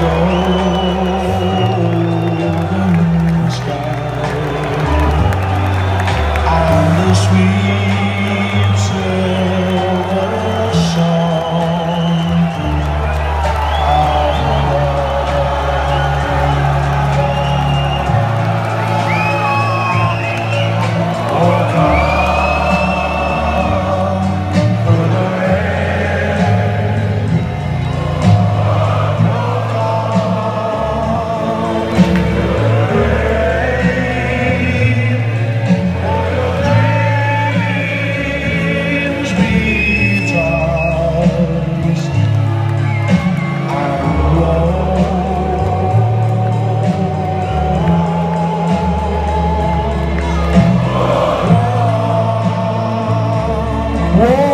go. Oh.